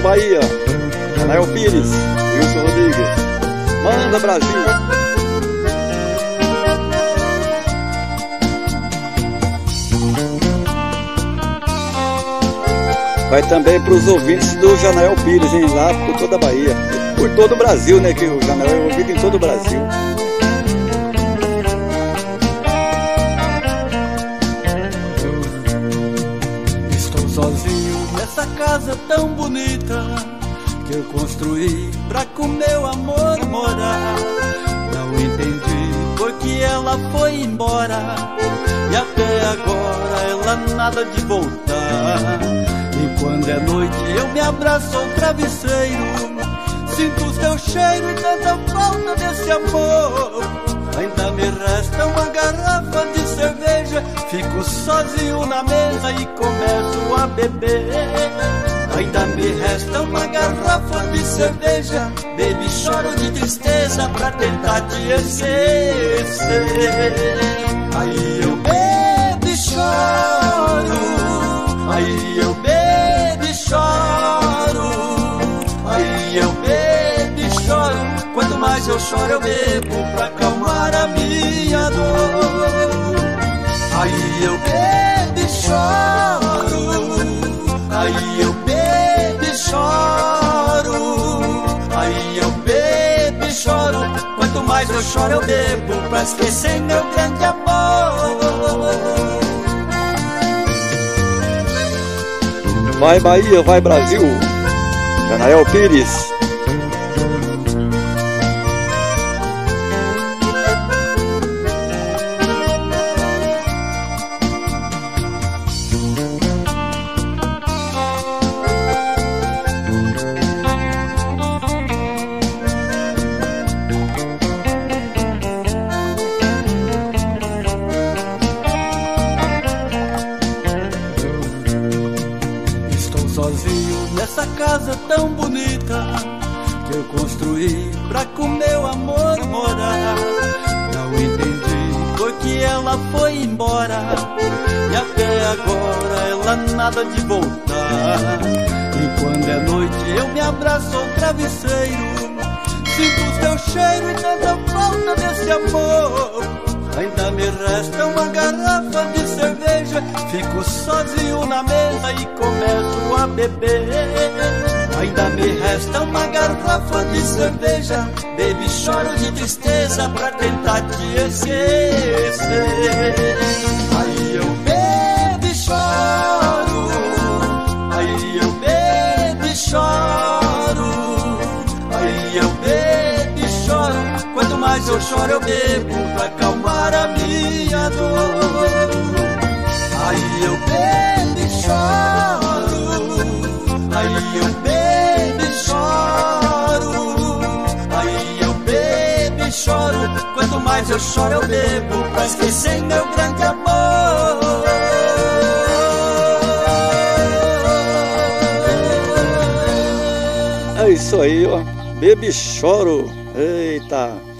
Bahia. Anael Pires, Wilson Rodrigues. Manda, Brasil. Vai também para os ouvintes do Janael Pires, hein? Lá por toda a Bahia. Por todo o Brasil, né? Que o Janael é ouvido em todo o Brasil. Nessa casa tão bonita que eu construí pra com meu amor morar. Não entendi porque ela foi embora e até agora ela nada de voltar. E quando é noite eu me abraço ao travesseiro, sinto o seu cheiro e tanta falta desse amor. Sozinho na mesa e começo a beber. Ainda me resta uma garrafa de cerveja. Baby, choro de tristeza pra tentar te esquecer. Aí eu bebo e choro. Aí eu bebo e choro. Aí eu bebo e choro. Quanto mais eu choro eu bebo pra acalmar a minha dor eu choro, eu bebo pra esquecer meu grande amor. Vai Bahia, vai Brasil. Janael Pires. Sozinho nessa casa tão bonita que eu construí pra com meu amor morar. Não entendi porque ela foi embora e até agora ela nada de voltar. E quando é noite eu me abraço ao travesseiro, sinto o seu cheiro e tanta falta desse amor. Ainda me resta uma garrafa de. Fico sozinho na mesa e começo a beber. Ainda me resta uma garrafa de cerveja. Baby, choro de tristeza pra tentar te esquecer. Aí eu bebo e choro. Aí eu bebo e choro. Aí eu bebo e choro. Quanto mais eu choro, eu bebo pra acalmar a Aí eu bebo e choro. Aí eu bebo e choro. Quanto mais eu choro, eu bebo pra esquecer meu grande amor. É isso aí, ó. Bebe choro. Eita.